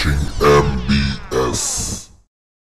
watching M.